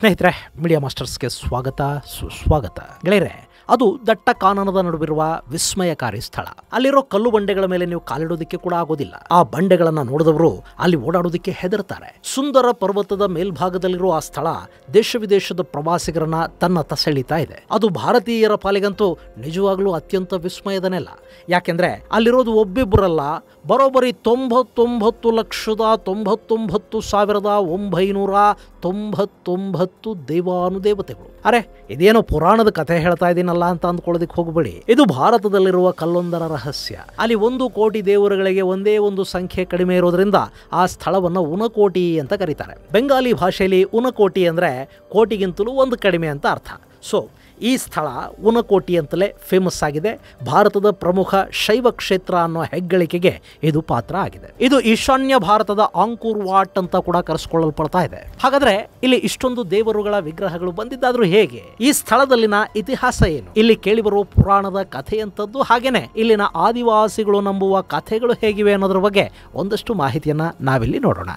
ಸ್ನೇಹಿತರೆ ಮೀಡಿಯಾ ಮಾಸ್ಟರ್ಸ್ಗೆ ಸ್ವಾಗತ ಸುಸ್ವಾಗತ ಗೆಳೆಯರೆ ಅದು ದಟ್ಟ ಕಾನನದ ನಡುವಿರುವ ವಿಸ್ಮಯಕಾರಿ ಸ್ಥಳ. ಅಲ್ಲಿರೋ ಕಲ್ಲು ಬಂಡೆಗಳ ಮೇಲೆ ನೀವು ಕಾಲಿಡೋದಕ್ಕೆ ಕೂಡ ಆಗೋದಿಲ್ಲ. ಆ ಬಂಡೆಗಳನ್ನ ನೋಡಿದವರು ಅಲ್ಲಿ ಓಡಾಡೋದಕ್ಕೆ ಹೆದರ್ತಾರೆ. ಸುಂದರ ಪರ್ವತದ ಮೇಲ್ಭಾಗದಲ್ಲಿರುವ ಆ ಸ್ಥಳ ದೇಶ ವಿದೇಶದ ಪ್ರವಾಸಿಗರನ್ನ ತನ್ನ ತಸೆಳಿತಾ ಇದೆ. ಅದು ಭಾರತೀಯರ ಪಾಲಿಗಂತೂ ನಿಜವಾಗ್ಲೂ ಅತ್ಯಂತ ವಿಸ್ಮಯದನೆಲ್ಲ. ಯಾಕೆಂದ್ರೆ ಅಲ್ಲಿರೋದು ಒಬ್ಬಿಬ್ಬರಲ್ಲ ಬರೋಬ್ಬರಿ ತೊಂಬತ್ತೊಂಬತ್ತು ಲಕ್ಷದ ತೊಂಬತ್ತೊಂಬತ್ತು ಸಾವಿರದ ಒಂಬೈನೂರ ತೊಂಬತ್ತೊಂಬತ್ತು ದೇವಾನುದೇವತೆಗಳು. ಅರೆ, ಇದೇನೋ ಪುರಾಣದ ಕಥೆ ಹೇಳ್ತಾ ಇದೀನಲ್ಲ ಅಂತ ಅಂದ್ಕೊಳ್ಳೋದಕ್ಕೆ ಹೋಗಬೇಡಿ. ಇದು ಭಾರತದಲ್ಲಿರುವ ಕಲ್ಲೊಂದರ ರಹಸ್ಯ. ಅಲ್ಲಿ ಒಂದು ಕೋಟಿ ದೇವರುಗಳಿಗೆ ಒಂದೇ ಒಂದು ಸಂಖ್ಯೆ ಕಡಿಮೆ ಇರೋದ್ರಿಂದ ಆ ಸ್ಥಳವನ್ನು ಉನಕೋಟಿ ಅಂತ ಕರೀತಾರೆ. ಬೆಂಗಾಲಿ ಭಾಷೆಯಲ್ಲಿ ಉನಕೋಟಿ ಅಂದ್ರೆ ಕೋಟಿಗಿಂತಲೂ ಒಂದು ಕಡಿಮೆ ಅಂತ ಅರ್ಥ. ಸೊ ಈ ಸ್ಥಳ ಉನಕೋಟಿ ಅಂತಲೇ ಫೇಮಸ್ ಆಗಿದೆ. ಭಾರತದ ಪ್ರಮುಖ ಶೈವ ಕ್ಷೇತ್ರ ಅನ್ನೋ ಹೆಗ್ಗಳಿಕೆಗೆ ಇದು ಪಾತ್ರ ಆಗಿದೆ. ಇದು ಈಶಾನ್ಯ ಭಾರತದ ಆಂಕೂರ್ ವಾಟ್ ಅಂತ ಕೂಡ ಕರೆಸಿಕೊಳ್ಳಲ್ಪಡ್ತಾ ಇದೆ. ಹಾಗಾದ್ರೆ ಇಲ್ಲಿ ಇಷ್ಟೊಂದು ದೇವರುಗಳ ವಿಗ್ರಹಗಳು ಬಂದಿದ್ದಾದ್ರೂ ಹೇಗೆ? ಈ ಸ್ಥಳದಲ್ಲಿನ ಇತಿಹಾಸ ಏನು? ಇಲ್ಲಿ ಕೇಳಿಬರುವ ಪುರಾಣದ ಕಥೆಯಂಥದ್ದು ಹಾಗೇನೆ ಇಲ್ಲಿನ ಆದಿವಾಸಿಗಳು ನಂಬುವ ಕಥೆಗಳು ಹೇಗಿವೆ ಅನ್ನೋದ್ರ ಬಗ್ಗೆ ಒಂದಷ್ಟು ಮಾಹಿತಿಯನ್ನ ನಾವಿಲ್ಲಿ ನೋಡೋಣ.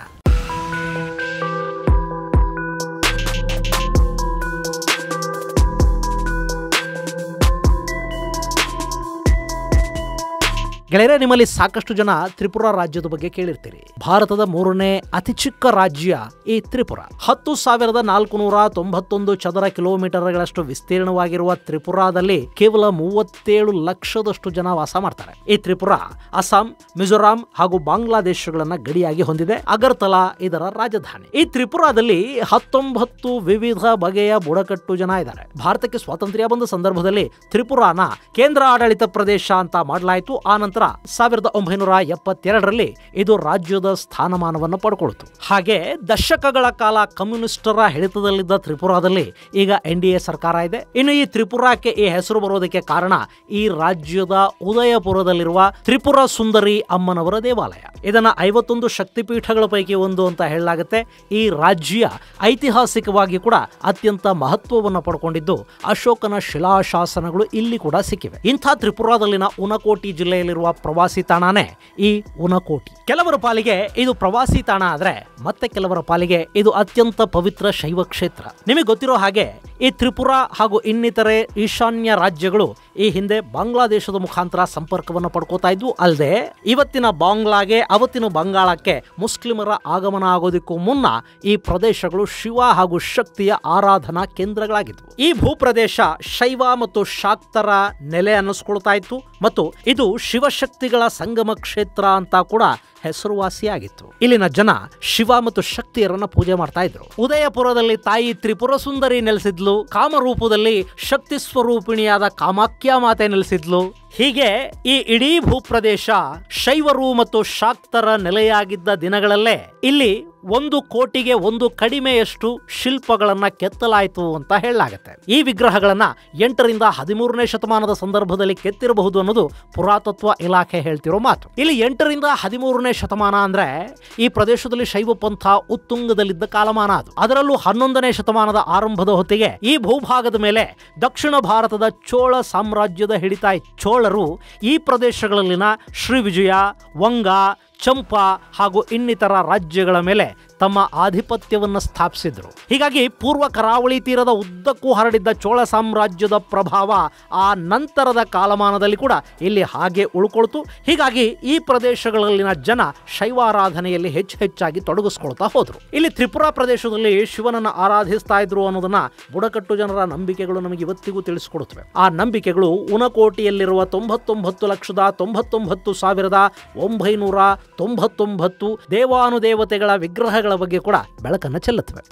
ಗೆಳೆಯರೆ, ನಿಮ್ಮಲ್ಲಿ ಸಾಕಷ್ಟು ಜನ ತ್ರಿಪುರ ರಾಜ್ಯದ ಬಗ್ಗೆ ಕೇಳಿರ್ತೀರಿ. ಭಾರತದ ಮೂರನೇ ಅತಿ ಚಿಕ್ಕ ರಾಜ್ಯ ಈ ತ್ರಿಪುರ. ಹತ್ತು ಸಾವಿರದ ನಾಲ್ಕು ನೂರ ತೊಂಬತ್ತೊಂದು ಚದರ ಕಿಲೋಮೀಟರ್ಗಳಷ್ಟು ವಿಸ್ತೀರ್ಣವಾಗಿರುವ ತ್ರಿಪುರಾದಲ್ಲಿ ಕೇವಲ ಮೂವತ್ತೇಳು ಲಕ್ಷದಷ್ಟು ಜನ ವಾಸ ಮಾಡ್ತಾರೆ. ಈ ತ್ರಿಪುರ ಅಸ್ಸಾಂ, ಮಿಜೋರಾಂ ಹಾಗೂ ಬಾಂಗ್ಲಾದೇಶಗಳನ್ನ ಗಡಿಯಾಗಿ ಹೊಂದಿದೆ. ಅಗರ್ತಲಾ ಇದರ ರಾಜಧಾನಿ. ಈ ತ್ರಿಪುರಾದಲ್ಲಿ ಹತ್ತೊಂಬತ್ತು ವಿವಿಧ ಬಗೆಯ ಬುಡಕಟ್ಟು ಜನ ಇದ್ದಾರೆ. ಭಾರತಕ್ಕೆ ಸ್ವಾತಂತ್ರ್ಯ ಬಂದ ಸಂದರ್ಭದಲ್ಲಿ ತ್ರಿಪುರಾನ ಕೇಂದ್ರ ಆಡಳಿತ ಪ್ರದೇಶ ಅಂತ ಮಾಡಲಾಯಿತು. ಆ ನಂತರ ಸಾವಿರದ ಒಂಬೈನೂರ ಎಪ್ಪತ್ತೆರಡರಲ್ಲಿ ಇದು ರಾಜ್ಯದ ಸ್ಥಾನಮಾನವನ್ನು ಪಡ್ಕೊಳ್ತು. ಹಾಗೆ ದಶಕಗಳ ಕಾಲ ಕಮ್ಯುನಿಸ್ಟರ ಹಿಡಿತದಲ್ಲಿದ್ದ ತ್ರಿಪುರಾದಲ್ಲಿ ಈಗ ಎನ್ ಡಿ ಸರ್ಕಾರ ಇದೆ. ಇನ್ನು ಈ ತ್ರಿಪುರಾಕ್ಕೆ ಈ ಹೆಸರು ಬರೋದಕ್ಕೆ ಕಾರಣ ಈ ರಾಜ್ಯದ ಉದಯಪುರದಲ್ಲಿರುವ ತ್ರಿಪುರ ಸುಂದರಿ ಅಮ್ಮನವರ ದೇವಾಲಯ. ಇದನ್ನ ಐವತ್ತೊಂದು ಶಕ್ತಿಪೀಠಗಳ ಪೈಕಿ ಒಂದು ಅಂತ ಹೇಳಲಾಗುತ್ತೆ. ಈ ರಾಜ್ಯ ಐತಿಹಾಸಿಕವಾಗಿ ಕೂಡ ಅತ್ಯಂತ ಮಹತ್ವವನ್ನು ಪಡ್ಕೊಂಡಿದ್ದು ಅಶೋಕನ ಶಿಲಾಶಾಸನಗಳು ಇಲ್ಲಿ ಕೂಡ ಸಿಕ್ಕಿವೆ. ಇಂಥ ತ್ರಿಪುರಾದಲ್ಲಿನ ಉನಕೋಟಿ ಜಿಲ್ಲೆಯಲ್ಲಿರುವ ಪ್ರವಾಸಿ ತಾಣನೇ ಈ ಉನಕೋಟಿ. ಕೆಲವರ ಪಾಲಿಗೆ ಇದು ಪ್ರವಾಸಿ ತಾಣ ಆದ್ರೆ ಮತ್ತೆ ಕೆಲವರ ಪಾಲಿಗೆ ಇದು ಅತ್ಯಂತ ಪವಿತ್ರ ಶೈವ ಕ್ಷೇತ್ರ. ನಿಮಗೆ ಗೊತ್ತಿರೋ ಹಾಗೆ ಈ ತ್ರಿಪುರ ಹಾಗೂ ಇನ್ನಿತರೆ ಈಶಾನ್ಯ ರಾಜ್ಯಗಳು ಈ ಹಿಂದೆ ಬಾಂಗ್ಲಾದೇಶದ ಮುಖಾಂತರ ಸಂಪರ್ಕವನ್ನು ಪಡ್ಕೋತಾ ಇದ್ವು. ಅಲ್ಲದೆ ಇವತ್ತಿನ ಬಾಂಗ್ಲಾಗೆ, ಅವತ್ತಿನ ಬಂಗಾಳಕ್ಕೆ ಮುಸ್ಲಿಮರ ಆಗಮನ ಆಗೋದಕ್ಕೂ ಮುನ್ನ ಈ ಪ್ರದೇಶಗಳು ಶಿವ ಹಾಗೂ ಶಕ್ತಿಯ ಆರಾಧನಾ ಕೇಂದ್ರಗಳಾಗಿದ್ವು. ಈ ಭೂಪ್ರದೇಶ ಶೈವ ಮತ್ತು ಶಾಕ್ತರ ನೆಲೆ ಅನ್ನಿಸ್ಕೊಳ್ತಾ ಇತ್ತು. ಮತ್ತು ಇದು ಶಿವಶಕ್ತಿಗಳ ಸಂಗಮ ಕ್ಷೇತ್ರ ಅಂತ ಕೂಡ ಹೆಸರುವಾಸಿಯಾಗಿತ್ತು. ಇಲ್ಲಿನ ಜನ ಶಿವ ಮತ್ತು ಶಕ್ತಿಯರನ್ನ ಪೂಜೆ ಮಾಡ್ತಾ ಇದ್ರು. ಉದಯಪುರದಲ್ಲಿ ತಾಯಿ ತ್ರಿಪುರ ಸುಂದರಿ ನೆಲೆಸಿದ್ಲು. ಕಾಮರೂಪದಲ್ಲಿ ಶಕ್ತಿ ಸ್ವರೂಪಿಣಿಯಾದ ಕಾಮಾಕ್ಯ ಮಾತೆ ನೆಲೆಸಿದ್ಲು. ಹೀಗೆ ಈ ಇಡೀ ಭೂಪ್ರದೇಶ ಶೈವರು ಮತ್ತು ಶಾಕ್ತರ ನೆಲೆಯಾಗಿದ್ದ ದಿನಗಳಲ್ಲೇ ಇಲ್ಲಿ ಒಂದು ಕೋಟಿಗೆ ಒಂದು ಕಡಿಮೆಯಷ್ಟು ಶಿಲ್ಪಗಳನ್ನ ಕೆತ್ತಲಾಯಿತು ಅಂತ ಹೇಳಲಾಗುತ್ತೆ ಈ ವಿಗ್ರಹಗಳನ್ನ ಎಂಟರಿಂದ ಹದಿಮೂರನೇ ಶತಮಾನದ ಸಂದರ್ಭದಲ್ಲಿ ಕೆತ್ತಿರಬಹುದು ಅನ್ನೋದು ಪುರಾತತ್ವ ಇಲಾಖೆ ಹೇಳ್ತಿರೋ ಮಾತು ಇಲ್ಲಿ ಎಂಟರಿಂದ ಹದಿಮೂರನೇ ಶತಮಾನ ಅಂದ್ರೆ ಈ ಪ್ರದೇಶದಲ್ಲಿ ಶೈವ ಪಂಥ ಉತ್ತುಂಗದಲ್ಲಿದ್ದ ಕಾಲಮಾನ ಅದು ಅದರಲ್ಲೂ ಹನ್ನೊಂದನೇ ಶತಮಾನದ ಆರಂಭದ ಹೊತ್ತಿಗೆ ಈ ಭೂಭಾಗದ ಮೇಲೆ ದಕ್ಷಿಣ ಭಾರತದ ಚೋಳ ಸಾಮ್ರಾಜ್ಯದ ಹಿಡಿತ ಇತ್ತು. ಚೋಳರು ಈ ಪ್ರದೇಶಗಳಲ್ಲಿನ ಶ್ರೀವಿಜಯ ವಂಗ ಚಂಪಾ ಹಾಗೂ ಇನ್ನಿತರ ರಾಜ್ಯಗಳ ಮೇಲೆ ತಮ್ಮ ಆಧಿಪತ್ಯವನ್ನು ಸ್ಥಾಪಿಸಿದ್ರು. ಹೀಗಾಗಿ ಪೂರ್ವ ಕರಾವಳಿ ತೀರದ ಉದ್ದಕ್ಕೂ ಹರಡಿದ್ದ ಚೋಳ ಸಾಮ್ರಾಜ್ಯದ ಪ್ರಭಾವ ಆ ನಂತರದ ಕಾಲಮಾನದಲ್ಲಿ ಕೂಡ ಇಲ್ಲಿ ಹಾಗೆ ಉಳ್ಕೊಳ್ತು. ಹೀಗಾಗಿ ಈ ಪ್ರದೇಶಗಳಲ್ಲಿನ ಜನ ಶೈವಾರಾಧನೆಯಲ್ಲಿ ಹೆಚ್ಚು ಹೆಚ್ಚಾಗಿ ತೊಡಗಿಸ್ಕೊಳ್ತಾ ಹೋದರು. ಇಲ್ಲಿ ತ್ರಿಪುರಾ ಪ್ರದೇಶದಲ್ಲಿ ಶಿವನನ್ನು ಆರಾಧಿಸ್ತಾ ಇದ್ರು ಅನ್ನೋದನ್ನ ಬುಡಕಟ್ಟು ಜನರ ನಂಬಿಕೆಗಳು ನಮಗೆ ಇವತ್ತಿಗೂ ತಿಳಿಸಿಕೊಡುತ್ತವೆ. ಆ ನಂಬಿಕೆಗಳು ಉನಕೋಟಿಯಲ್ಲಿರುವ ತೊಂಬತ್ತೊಂಬತ್ತು ಲಕ್ಷದ ತೊಂಬತ್ತೊಂಬತ್ತು ಸಾವಿರದ ಒಂಬೈನೂರ ತೊಂಬತ್ತೊಂಬತ್ತು ದೇವಾನುದೇವತೆಗಳ ವಿಗ್ರಹಗಳ ಬಗ್ಗೆ ಕೂಡ ಬೆಳಕನ್ನು ಚೆಲ್ಲುತ್ತವೆ.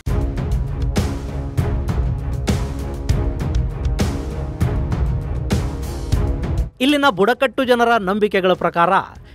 ಇಲ್ಲಿನ ಬುಡಕಟ್ಟು ಜನರ ನಂಬಿಕೆಗಳ ಪ್ರಕಾರ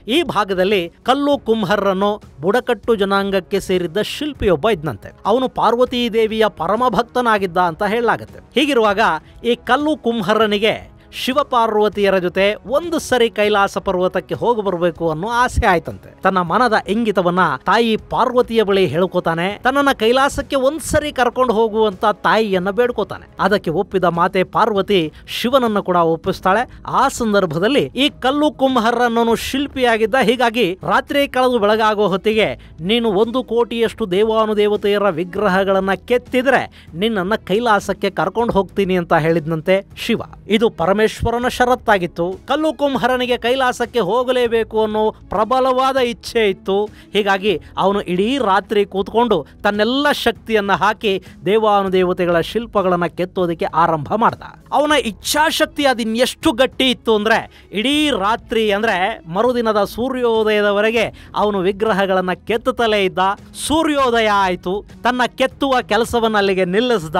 ಈ ಭಾಗದಲ್ಲಿ ಕಲ್ಲು ಕುಂಹರ್ರನ್ನು ಬುಡಕಟ್ಟು ಜನಾಂಗಕ್ಕೆ ಸೇರಿದ್ದ ಶಿಲ್ಪಿಯೊಬ್ಬ ಇದ್ನಂತೆ. ಅವನು ಪಾರ್ವತೀ ದೇವಿಯ ಪರಮ ಭಕ್ತನಾಗಿದ್ದ ಅಂತ ಹೇಳಲಾಗುತ್ತೆ. ಹೀಗಿರುವಾಗ ಈ ಕಲ್ಲು ಕುಂಹರ್ರನಿಗೆ ಶಿವಪಾರ್ವತಿಯರ ಜೊತೆ ಒಂದು ಸರಿ ಕೈಲಾಸ ಪರ್ವತಕ್ಕೆ ಹೋಗಿ ಬರಬೇಕು ಅನ್ನೋ ಆಸೆ ಆಯ್ತಂತೆ. ತನ್ನ ಮನದ ಇಂಗಿತವನ್ನ ತಾಯಿ ಪಾರ್ವತಿಯ ಬಳಿ ಹೇಳ್ಕೋತಾನೆ, ತನ್ನನ್ನ ಕೈಲಾಸಕ್ಕೆ ಒಂದ್ಸರಿ ಕರ್ಕೊಂಡು ಹೋಗುವಂತ ತಾಯಿಯನ್ನ ಬೇಡ್ಕೋತಾನೆ. ಅದಕ್ಕೆ ಒಪ್ಪಿದ ಮಾತೆ ಪಾರ್ವತಿ ಶಿವನನ್ನು ಕೂಡ ಒಪ್ಪಿಸ್ತಾಳೆ. ಆ ಸಂದರ್ಭದಲ್ಲಿ ಈ ಕಲ್ಲು ಕುಂಭರ್ ಅನ್ನೋನು ಶಿಲ್ಪಿಯಾಗಿದ್ದ ಹೀಗಾಗಿ ರಾತ್ರಿ ಕಳೆದು ಬೆಳಗಾಗೋ ಹೊತ್ತಿಗೆ ನೀನು ಒಂದು ಕೋಟಿಯಷ್ಟು ದೇವಾನುದೇವತೆಯರ ವಿಗ್ರಹಗಳನ್ನ ಕೆತ್ತಿದ್ರೆ ನಿನ್ನನ್ನ ಕೈಲಾಸಕ್ಕೆ ಕರ್ಕೊಂಡು ಹೋಗ್ತೀನಿ ಅಂತ ಹೇಳಿದ್ನಂತೆ ಶಿವ. ಇದು ಪರಮೇಶ್ವರನ ಷರತ್ತಾಗಿತ್ತು. ಕಲ್ಲು ಕುಂಭರನಿಗೆ ಕೈಲಾಸಕ್ಕೆ ಹೋಗಲೇಬೇಕು ಅನ್ನೋ ಪ್ರಬಲವಾದ ಇಚ್ಛೆ ಇತ್ತು. ಹೀಗಾಗಿ ಅವನು ಇಡೀ ರಾತ್ರಿ ಕೂತ್ಕೊಂಡು ತನ್ನೆಲ್ಲ ಶಕ್ತಿಯನ್ನ ಹಾಕಿ ದೇವಾನುದೇವತೆಗಳ ಶಿಲ್ಪಗಳನ್ನು ಕೆತ್ತೋದಕ್ಕೆ ಆರಂಭ ಮಾಡ್ದ. ಅವನ ಇಚ್ಛಾಶಕ್ತಿ ಅದಿನ್ನೆಷ್ಟು ಗಟ್ಟಿ ಇತ್ತು ಅಂದರೆ ಇಡೀ ರಾತ್ರಿ ಅಂದರೆ ಮರುದಿನದ ಸೂರ್ಯೋದಯದವರೆಗೆ ಅವನು ವಿಗ್ರಹಗಳನ್ನು ಕೆತ್ತುತ್ತಲೇ ಇದ್ದ. ಸೂರ್ಯೋದಯ ಆಯಿತು. ತನ್ನ ಕೆತ್ತುವ ಕೆಲಸವನ್ನು ಅಲ್ಲಿಗೆ ನಿಲ್ಲಿಸ್ದ.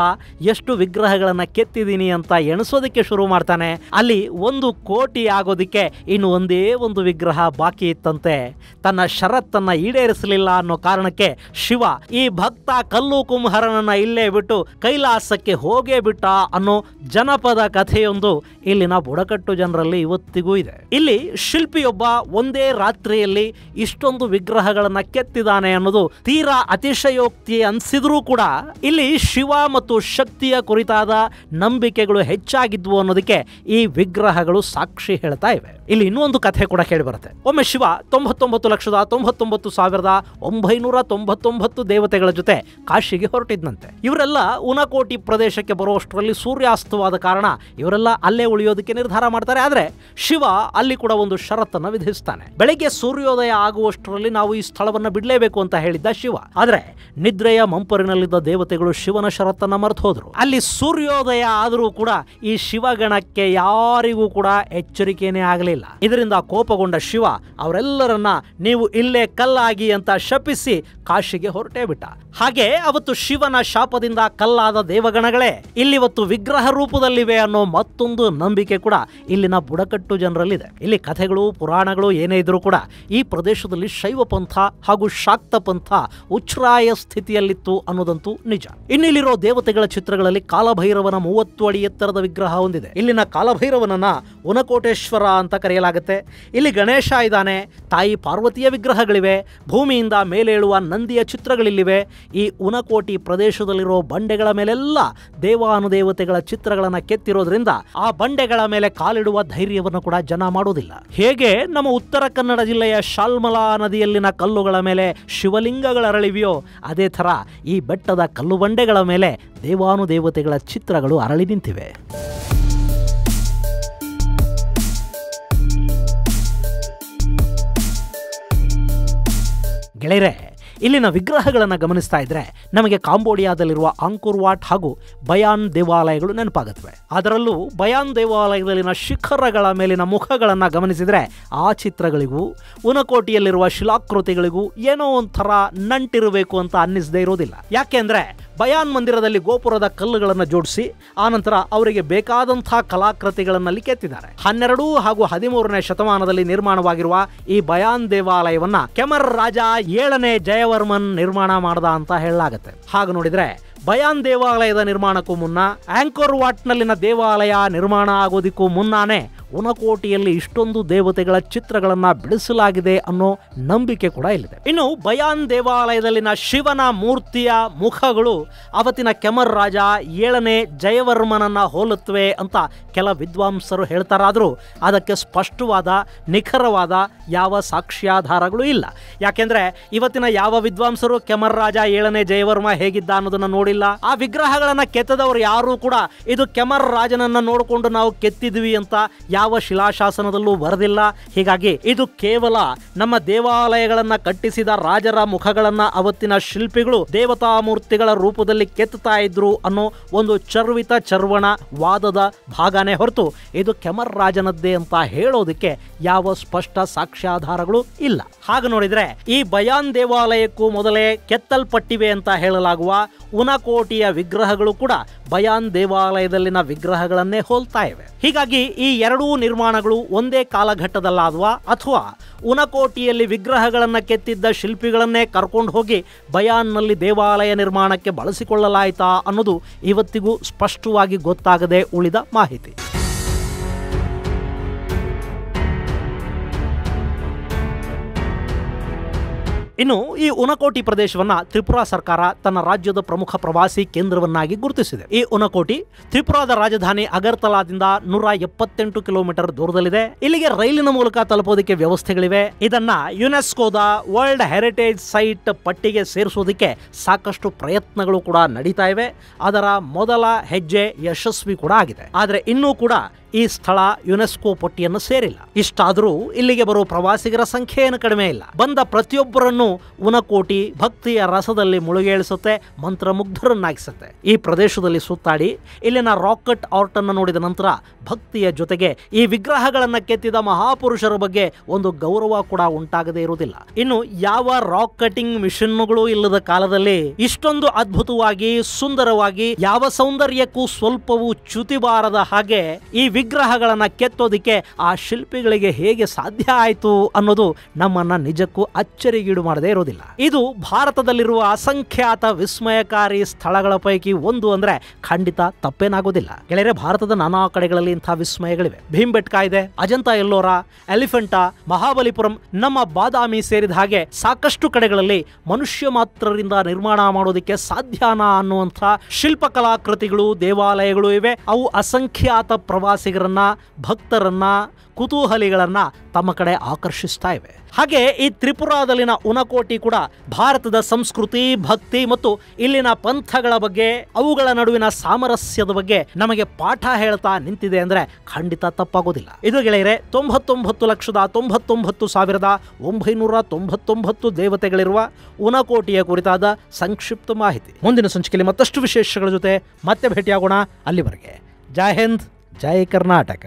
ಎಷ್ಟು ವಿಗ್ರಹಗಳನ್ನು ಕೆತ್ತಿದೀನಿ ಅಂತ ಎಣಿಸೋದಕ್ಕೆ ಶುರು ಮಾಡ್ತಾನೆ. ಅಲ್ಲಿ ಒಂದು ಕೋಟಿ ಆಗೋದಕ್ಕೆ ಇನ್ನು ಒಂದೇ ಒಂದು ವಿಗ್ರಹ ಬಾಕಿ ಇತ್ತಂತೆ. ತನ್ನ ಷರತ್ತನ್ನ ಈಡೇರಿಸಲಿಲ್ಲ ಅನ್ನೋ ಕಾರಣಕ್ಕೆ ಶಿವ ಈ ಭಕ್ತ ಕಲ್ಲು ಕುಂಹರನನ್ನ ಇಲ್ಲೇ ಬಿಟ್ಟು ಕೈಲಾಸಕ್ಕೆ ಹೋಗೇ ಬಿಟ್ಟ ಅನ್ನೋ ಜನಪದ ಕಥೆಯೊಂದು ಇಲ್ಲಿನ ಬುಡಕಟ್ಟು ಜನರಲ್ಲಿ ಇವತ್ತಿಗೂ ಇದೆ. ಇಲ್ಲಿ ಶಿಲ್ಪಿಯೊಬ್ಬ ಒಂದೇ ರಾತ್ರಿಯಲ್ಲಿ ಇಷ್ಟೊಂದು ವಿಗ್ರಹಗಳನ್ನ ಕೆತ್ತಿದ್ದಾನೆ ಅನ್ನೋದು ತೀರಾ ಅತಿಶಯೋಕ್ತಿ ಅನ್ಸಿದ್ರೂ ಕೂಡ ಇಲ್ಲಿ ಶಿವ ಮತ್ತು ಶಕ್ತಿಯ ಕುರಿತಾದ ನಂಬಿಕೆಗಳು ಹೆಚ್ಚಾಗಿದ್ವು ಅನ್ನೋದಕ್ಕೆ ಈ ವಿಗ್ರಹಗಳು ಸಾಕ್ಷಿ ಹೇಳ್ತಾ ಇವೆ. ಇಲ್ಲಿ ಇನ್ನೂ ಒಂದು ಕಥೆ ಕೂಡ ಕೇಳಿ ಬರುತ್ತೆ ಒಮ್ಮೆ ಶಿವ ತೊಂಬತ್ತೊಂಬತ್ತು ಲಕ್ಷದ ತೊಂಬತ್ತೊಂಬತ್ತು ಸಾವಿರದ ಒಂಬೈನೂರ ತೊಂಬತ್ತೊಂಬತ್ತು ದೇವತೆಗಳ ಜೊತೆ ಕಾಶಿಗೆ ಹೊರಟಿದ್ನಂತೆ. ಇವರೆಲ್ಲ ಉನಕೋಟಿ ಪ್ರದೇಶಕ್ಕೆ ಬರುವಷ್ಟರಲ್ಲಿ ಸೂರ್ಯಾಸ್ತವಾದ ಕಾರಣ ಇವರೆಲ್ಲ ಅಲ್ಲೇ ಉಳಿಯೋದಕ್ಕೆ ನಿರ್ಧಾರ ಮಾಡ್ತಾರೆ. ಆದರೆ ಶಿವ ಅಲ್ಲಿ ಕೂಡ ಒಂದು ಷರತ್ತನ್ನು ವಿಧಿಸ್ತಾನೆ. ಬೆಳಿಗ್ಗೆ ಸೂರ್ಯೋದಯ ಆಗುವಷ್ಟರಲ್ಲಿ ನಾವು ಈ ಸ್ಥಳವನ್ನ ಬಿಡಲೇಬೇಕು ಅಂತ ಹೇಳಿದ್ದ ಶಿವ. ಆದರೆ ನಿದ್ರೆಯ ಮಂಪರಿನಲ್ಲಿದ್ದ ದೇವತೆಗಳು ಶಿವನ ಷರತ್ತನ್ನು ಮರೆತು ಹೋದ್ರು ಅಲ್ಲಿ ಸೂರ್ಯೋದಯ ಆದರೂ ಕೂಡ ಈ ಶಿವಗಣಕ್ಕೆ ಯಾರಿಗೂ ಕೂಡ ಎಚ್ಚರಿಕೆನೇ ಆಗಲಿಲ್ಲ. ಇದರಿಂದ ಕೋಪಗೊಂಡ ಶಿವ, ಅವರೆಲ್ಲರನ್ನ ನೀವು ಇಲ್ಲೇ ಕಲ್ಲಾಗಿ ಅಂತ ಶಪಿಸಿ ಕಾಶಿಗೆ ಹೊರಟೇ ಬಿಟ್ಟ. ಹಾಗೆ ಅವತ್ತು ಶಿವನ ಶಾಪದಿಂದ ಕಲ್ಲಾದ ದೇವಗಣಗಳೇ ಇಲ್ಲಿವತ್ತು ವಿಗ್ರಹ ರೂಪದಲ್ಲಿವೆ ಅನ್ನೋ ಮತ್ತೊಂದು ನಂಬಿಕೆ ಕೂಡ ಇಲ್ಲಿನ ಬುಡಕಟ್ಟು ಜನರಲ್ಲಿದೆ. ಇಲ್ಲಿ ಕಥೆಗಳು, ಪುರಾಣಗಳು ಏನೇ ಇದ್ರೂ ಕೂಡ ಈ ಪ್ರದೇಶದಲ್ಲಿ ಶೈವ ಪಂಥ ಹಾಗೂ ಶಾಕ್ತ ಪಂಥ ಉಚ್ಛ್ರಾಯ ಸ್ಥಿತಿಯಲ್ಲಿತ್ತು ಅನ್ನೋದಂತೂ ನಿಜ. ಇನ್ನಿಲ್ಲಿರೋ ದೇವತೆಗಳ ಚಿತ್ರಗಳಲ್ಲಿ ಕಾಲಭೈರವನ ಮೂವತ್ತು ಅಡಿ ಎತ್ತರದ ವಿಗ್ರಹ ಹೊಂದಿದೆ ಇಲ್ಲಿನ ಕಾಲಭೈರವನನ್ನ ಉನಕೋಟೇಶ್ವರ ಅಂತ ಕರೆಯಲಾಗುತ್ತೆ. ಇಲ್ಲಿ ಗಣೇಶ ಇದ್ದಾನೆ, ತಾಯಿ ಪಾರ್ವತಿಯ ವಿಗ್ರಹಗಳಿವೆ, ಭೂಮಿಯಿಂದ ಮೇಲೇಳುವ ನಂದಿಯ ಚಿತ್ರಗಳಿಲ್ಲಿವೆ. ಈ ಉನಕೋಟಿ ಪ್ರದೇಶದಲ್ಲಿರೋ ಬಂಡೆಗಳ ಮೇಲೆಲ್ಲ ದೇವಾನುದೇವತೆಗಳ ಚಿತ್ರಗಳನ್ನು ಕೆತ್ತಿರೋದ್ರಿಂದ ಆ ಬಂಡೆಗಳ ಮೇಲೆ ಕಾಲಿಡುವ ಧೈರ್ಯವನ್ನು ಕೂಡ ಜನ ಮಾಡುವುದಿಲ್ಲ ಹೇಗೆ ನಮ್ಮ ಉತ್ತರ ಕನ್ನಡ ಜಿಲ್ಲೆಯ ಶಾಲ್ಮಲಾ ನದಿಯಲ್ಲಿನ ಕಲ್ಲುಗಳ ಮೇಲೆ ಶಿವಲಿಂಗಗಳರಳಿವೆಯೋ ಅದೇ ಥರ ಈ ಬೆಟ್ಟದ ಕಲ್ಲು ಬಂಡೆಗಳ ಮೇಲೆ ದೇವಾನುದೇವತೆಗಳ ಚಿತ್ರಗಳು ಅರಳಿ ನಿಂತಿವೆ. ಗೆಳೆಯರೆ ಇಲ್ಲಿನ ವಿಗ್ರಹಗಳನ್ನು ಗಮನಿಸ್ತಾ ಇದ್ರೆ ನಮಗೆ ಕಾಂಬೋಡಿಯಾದಲ್ಲಿರುವ ಅಂಕುರ್ವಾಟ್ ಹಾಗೂ ಬಯಾನ್ ದೇವಾಲಯಗಳು ನೆನಪಾಗುತ್ತವೆ. ಅದರಲ್ಲೂ ಬಯಾನ್ ದೇವಾಲಯದಲ್ಲಿನ ಶಿಖರಗಳ ಮೇಲಿನ ಮುಖಗಳನ್ನು ಗಮನಿಸಿದರೆ ಆ ಚಿತ್ರಗಳಿಗೂ, ಉನಕೋಟಿಯಲ್ಲಿರುವ ಶಿಲಾಕೃತಿಗಳಿಗೂ ಏನೋ ಒಂಥರ ನಂಟಿರಬೇಕು ಅಂತ ಅನ್ನಿಸದೇ ಇರೋದಿಲ್ಲ. ಯಾಕೆಂದರೆ ಬಯಾನ್ ಮಂದಿರದಲ್ಲಿ ಗೋಪುರದ ಕಲ್ಲುಗಳನ್ನು ಜೋಡಿಸಿ, ಆನಂತರ ಅವರಿಗೆ ಬೇಕಾದಂತಹ ಕಲಾಕೃತಿಗಳನ್ನಲ್ಲಿ ಕೆತ್ತಿದ್ದಾರೆ. ಹನ್ನೆರಡು ಹಾಗೂ ಹದಿಮೂರನೇ ಶತಮಾನದಲ್ಲಿ ನಿರ್ಮಾಣವಾಗಿರುವ ಈ ಬಯಾನ್ ದೇವಾಲಯವನ್ನ ಕೆಮರ್ ರಾಜ ಏಳನೇ ಜಯವರ್ಮನ್ ನಿರ್ಮಾಣ ಮಾಡ್ದ ಅಂತ ಹೇಳಲಾಗತ್ತೆ. ಹಾಗೆ ನೋಡಿದ್ರೆ ಬಯಾನ್ ದೇವಾಲಯದ ನಿರ್ಮಾಣಕ್ಕೂ ಮುನ್ನ ಆಂಕೋರ್ ವಾಟ್ನಲ್ಲಿನ ದೇವಾಲಯ ನಿರ್ಮಾಣ ಆಗೋದಿಕ್ಕೂ ಮುನ್ನಾನೇ ಉನಕೋಟಿಯಲ್ಲಿ ಇಷ್ಟೊಂದು ದೇವತೆಗಳ ಚಿತ್ರಗಳನ್ನ ಬಿಡಿಸಲಾಗಿದೆ ಅನ್ನೋ ನಂಬಿಕೆ ಕೂಡ ಇಲ್ಲಿದೆ. ಇನ್ನು ಬಯಾನ್ ದೇವಾಲಯದಲ್ಲಿನ ಶಿವನ ಮೂರ್ತಿಯ ಮುಖಗಳು ಅವತ್ತಿನ ಕೆಮರ್ ರಾಜ ಏಳನೇ ಜಯವರ್ಮನನ್ನ ಹೋಲುತ್ತವೆ ಅಂತ ಕೆಲ ವಿದ್ವಾಂಸರು ಹೇಳ್ತಾರಾದರೂ ಅದಕ್ಕೆ ಸ್ಪಷ್ಟವಾದ, ನಿಖರವಾದ ಯಾವ ಸಾಕ್ಷ್ಯಾಧಾರಗಳು ಇಲ್ಲ. ಯಾಕೆಂದ್ರೆ ಇವತ್ತಿನ ಯಾವ ವಿದ್ವಾಂಸರು ಕೆಮರ್ ರಾಜ ಏಳನೇ ಜಯವರ್ಮ ಹೇಗಿದ್ದ ಅನ್ನೋದನ್ನ ನೋಡಿಲ್ಲ. ಆ ವಿಗ್ರಹಗಳನ್ನ ಕೆತ್ತದವರು ಯಾರೂ ಕೂಡ, ಇದು ಕೆಮರ್ ರಾಜನನ್ನ ನೋಡಿಕೊಂಡು ನಾವು ಕೆತ್ತಿದ್ವಿ ಅಂತ ಯಾವ ಶಿಲಾಶಾಸನದಲ್ಲೂ ಬರೆದಿಲ್ಲ. ಹೀಗಾಗಿ ಇದು ಕೇವಲ ನಮ್ಮ ದೇವಾಲಯಗಳನ್ನ ಕಟ್ಟಿಸಿದ ರಾಜರ ಮುಖಗಳನ್ನ ಅವತ್ತಿನ ಶಿಲ್ಪಿಗಳು ದೇವತಾ ಮೂರ್ತಿಗಳ ರೂಪದಲ್ಲಿ ಕೆತ್ತುತ್ತಾ ಇದ್ರು ಅನ್ನೋ ಒಂದು ಚರ್ವಿತ ಚರ್ವಣ ವಾದದ ಭಾಗನೇ ಹೊರತು ಇದು ಕೆಮರ್ ರಾಜನದ್ದೇ ಅಂತ ಹೇಳೋದಕ್ಕೆ ಯಾವ ಸ್ಪಷ್ಟ ಸಾಕ್ಷ್ಯಾಧಾರಗಳು ಇಲ್ಲ. ಹಾಗ ನೋಡಿದ್ರೆ ಈ ಬಯಾನ್ ದೇವಾಲಯಕ್ಕೂ ಮೊದಲೇ ಕೆತ್ತಲ್ಪಟ್ಟಿವೆ ಅಂತ ಹೇಳಲಾಗುವ ಉನಕೋಟಿಯ ವಿಗ್ರಹಗಳು ಕೂಡ ಬಯಾನ್ ದೇವಾಲಯದಲ್ಲಿನ ವಿಗ್ರಹಗಳನ್ನೇ ಹೋಲ್ತಾ ಇವೆ. ಹೀಗಾಗಿ ಈ ಎರಡೂ ನಿರ್ಮಾಣಗಳು ಒಂದೇ ಕಾಲಘಟ್ಟದಲ್ಲಾದ್ವಾ? ಅಥವಾ ಉನಕೋಟಿಯಲ್ಲಿ ವಿಗ್ರಹಗಳನ್ನು ಕೆತ್ತಿದ್ದ ಶಿಲ್ಪಿಗಳನ್ನೇ ಕರ್ಕೊಂಡು ಹೋಗಿ ಬಯಾನ್ನಲ್ಲಿ ದೇವಾಲಯ ನಿರ್ಮಾಣಕ್ಕೆ ಬಳಸಿಕೊಳ್ಳಲಾಯಿತಾ ಅನ್ನೋದು ಇವತ್ತಿಗೂ ಸ್ಪಷ್ಟವಾಗಿ ಗೊತ್ತಾಗದೆ ಉಳಿದ ಮಾಹಿತಿ. ಇನ್ನು ಈ ಉನಕೋಟಿ ಪ್ರದೇಶವನ್ನ ತ್ರಿಪುರಾ ಸರ್ಕಾರ ತನ್ನ ರಾಜ್ಯದ ಪ್ರಮುಖ ಪ್ರವಾಸಿ ಕೇಂದ್ರವನ್ನಾಗಿ ಗುರುತಿಸಿದೆ. ಈ ಉನಕೋಟಿ ತ್ರಿಪುರಾದ ರಾಜಧಾನಿ ಅಗರ್ತಲಾದಿಂದ ನೂರ ಎಪ್ಪತ್ತೆಂಟು ಕಿಲೋಮೀಟರ್ ದೂರದಲ್ಲಿದೆ. ಇಲ್ಲಿಗೆ ರೈಲಿನ ಮೂಲಕ ತಲುಪೋದಕ್ಕೆ ವ್ಯವಸ್ಥೆಗಳಿವೆ. ಇದನ್ನ ಯುನೆಸ್ಕೋದ ವರ್ಲ್ಡ್ ಹೆರಿಟೇಜ್ ಸೈಟ್ ಪಟ್ಟಿಗೆ ಸೇರಿಸೋದಕ್ಕೆ ಸಾಕಷ್ಟು ಪ್ರಯತ್ನಗಳು ಕೂಡ ನಡೀತಾ ಇವೆ. ಅದರ ಮೊದಲ ಹೆಜ್ಜೆ ಯಶಸ್ವಿ ಕೂಡ ಆಗಿದೆ. ಆದರೆ ಇನ್ನೂ ಕೂಡ ಈ ಸ್ಥಳ ಯುನೆಸ್ಕೋ ಪಟ್ಟಿಯನ್ನು ಸೇರಿಲ್ಲ. ಇಷ್ಟಾದರೂ ಇಲ್ಲಿಗೆ ಬರುವ ಪ್ರವಾಸಿಗರ ಸಂಖ್ಯೆ ಏನು ಕಡಿಮೆ ಇಲ್ಲ. ಬಂದ ಪ್ರತಿಯೊಬ್ಬರನ್ನು ಉನಕೋಟಿ ಭಕ್ತಿಯ ರಸದಲ್ಲಿ ಮುಳುಗೇಳಿಸುತ್ತೆ, ಮಂತ್ರಮುಗ್ಧರನ್ನಾಗಿಸುತ್ತೆ. ಈ ಪ್ರದೇಶದಲ್ಲಿ ಸುತ್ತಾಡಿ, ಇಲ್ಲಿನ ರಾಕೆಟ್ ಆರ್ಟ್ ಅನ್ನು ನೋಡಿದ ನಂತರ ಭಕ್ತಿಯ ಜೊತೆಗೆ ಈ ವಿಗ್ರಹಗಳನ್ನು ಕೆತ್ತಿದ ಮಹಾಪುರುಷರ ಬಗ್ಗೆ ಒಂದು ಗೌರವ ಕೂಡ ಉಂಟಾಗದೇ ಇರುವುದಿಲ್ಲ. ಇನ್ನು ಯಾವ ರಾಕ್ ಕಟಿಂಗ್ ಮಿಷನ್ಗಳು ಇಲ್ಲದ ಕಾಲದಲ್ಲಿ ಇಷ್ಟೊಂದು ಅದ್ಭುತವಾಗಿ, ಸುಂದರವಾಗಿ, ಯಾವ ಸೌಂದರ್ಯಕ್ಕೂ ಸ್ವಲ್ಪವೂ ಚ್ಯುತಿಬಾರದ ಹಾಗೆ ಈ ವಿಗ್ರಹಗಳನ್ನ ಕೆತ್ತೋದಕ್ಕೆ ಆ ಶಿಲ್ಪಿಗಳಿಗೆ ಹೇಗೆ ಸಾಧ್ಯ ಆಯಿತು ಅನ್ನೋದು ನಮ್ಮನ್ನು ನಿಜಕ್ಕೂ ಅಚ್ಚರಿಗೀಡು ಮಾಡದೇ ಇರೋದಿಲ್ಲ. ಇದು ಭಾರತದಲ್ಲಿರುವ ಅಸಂಖ್ಯಾತ ವಿಸ್ಮಯಕಾರಿ ಸ್ಥಳಗಳ ಪೈಕಿ ಒಂದು ಅಂದರೆ ಖಂಡಿತ ತಪ್ಪೇನಾಗೋದಿಲ್ಲ. ಗೆಳೆಯರೆ, ಭಾರತದ ನಾನಾ ಕಡೆಗಳಲ್ಲಿ ಇಂಥ ವಿಸ್ಮಯಗಳಿವೆ. ಭೀಮ್ಬೆಟ್ಕ ಇದೆ, ಅಜಂತಾ ಎಲ್ಲೋರ, ಎಲಿಫೆಂಟಾ, ಮಹಾಬಲಿಪುರಂ ನಮ್ಮ ಬಾದಾಮಿ ಸೇರಿದ ಹಾಗೆ ಸಾಕಷ್ಟು ಕಡೆಗಳಲ್ಲಿ ಮನುಷ್ಯ ಮಾತ್ರರಿಂದ ನಿರ್ಮಾಣ ಮಾಡೋದಕ್ಕೆ ಸಾಧ್ಯನಾ ಅನ್ನುವಂಥ ಶಿಲ್ಪಕಲಾಕೃತಿಗಳು ದೇವಾಲಯಗಳು ಇವೆ. ಅವು ಅಸಂಖ್ಯಾತ ಪ್ರವಾಸಿಗರನ್ನ ಭಕ್ತರನ್ನ, ಕುತೂಹಲಿಗಳನ್ನ ತಮ್ಮ ಕಡೆ ಆಕರ್ಷಿಸ್ತಾ ಇವೆ. ಹಾಗೆ ಈ ತ್ರಿಪುರಾದಲ್ಲಿನ ಉನಕೋಟಿ ಕೂಡ ಭಾರತದ ಸಂಸ್ಕೃತಿ, ಭಕ್ತಿ ಮತ್ತು ಇಲ್ಲಿನ ಪಂಥಗಳ ಬಗ್ಗೆ, ಅವುಗಳ ನಡುವಿನ ಸಾಮರಸ್ಯದ ಬಗ್ಗೆ ನಮಗೆ ಪಾಠ ಹೇಳ್ತಾ ನಿಂತಿದೆ ಅಂದ್ರೆ ಖಂಡಿತ ತಪ್ಪಾಗೋದಿಲ್ಲ. ಇದು ಗೆಳೆಯರೆ, ತೊಂಬತ್ತೊಂಬತ್ತು ಲಕ್ಷದ ತೊಂಬತ್ತೊಂಬತ್ತು ಸಾವಿರದ ಒಂಬೈನೂರ ತೊಂಬತ್ತೊಂಬತ್ತು ದೇವತೆಗಳಿರುವ ಉನಕೋಟಿಯ ಕುರಿತಾದ ಸಂಕ್ಷಿಪ್ತ ಮಾಹಿತಿ. ಮುಂದಿನ ಸಂಚಿಕೆಯಲ್ಲಿ ಮತ್ತಷ್ಟು ವಿಶೇಷಗಳ ಜೊತೆ ಮತ್ತೆ ಭೇಟಿಯಾಗೋಣ ಅಲ್ಲಿವರೆಗೆ. ಜೈ ಹಿಂದ್! ಜೈ ಕರ್ನಾಟಕ